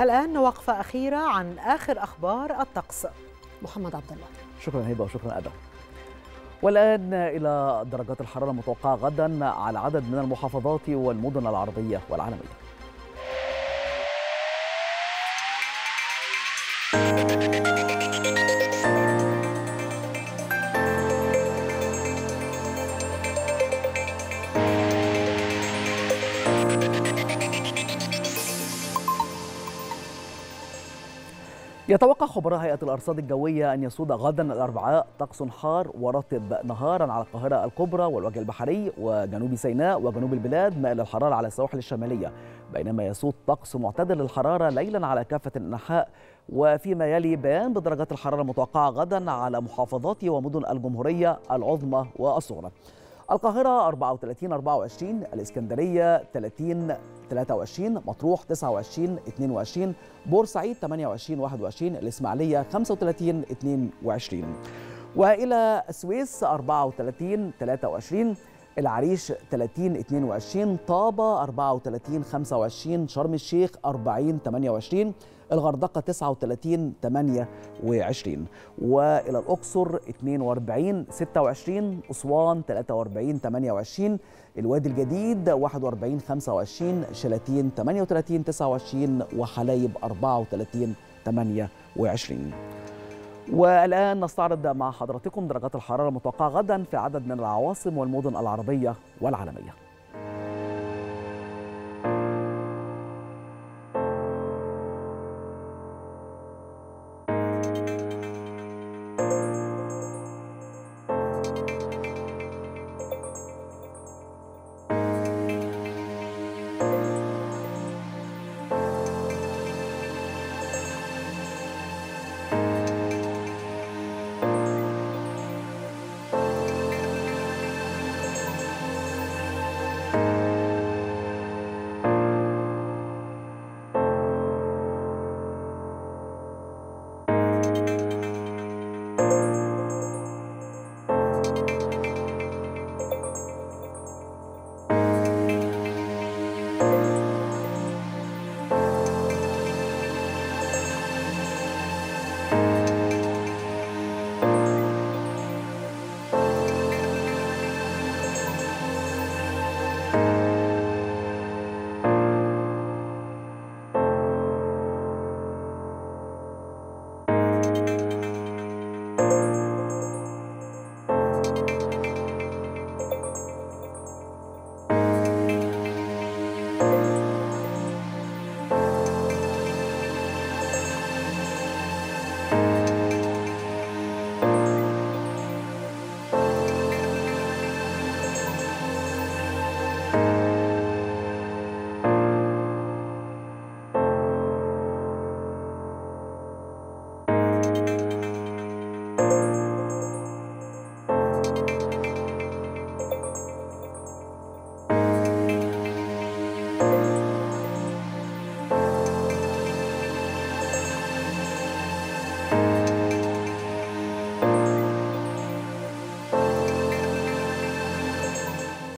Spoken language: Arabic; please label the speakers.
Speaker 1: الآن وقفة أخيرة عن آخر أخبار الطقس. محمد عبد الله.
Speaker 2: شكرا هبة وشكرا آدم والآن إلى درجات الحرارة المتوقعة غدا على عدد من المحافظات والمدن العربيه والعالمية. يتوقع خبراء هيئة الأرصاد الجوية أن يسود غدا الأربعاء طقس حار ورطب نهارا على القاهرة الكبرى والوجه البحري وجنوب سيناء وجنوب البلاد مائل الحرارة على السواحل الشمالية. بينما يسود طقس معتدل الحرارة ليلا على كافة الأنحاء وفيما يلي بيان بدرجات الحرارة المتوقعة غدا على محافظات ومدن الجمهورية العظمى والصغرى القاهرة 34 24 الإسكندرية 30 23 مطروح 29 22 بورسعيد 28 21 الإسماعيلية 35 22 وإلى السويس 34 23 العريش 30 22 طابة 34 25 شرم الشيخ 40 28 الغردقة 39 28 وإلى الأقصر 42 26 أسوان 43 28 الوادي الجديد 41 25 شلاتين 38 29 وحلايب 34 28 والآن نستعرض مع حضراتكم درجات الحرارة المتوقعة غدا في عدد من العواصم والمدن العربية والعالمية.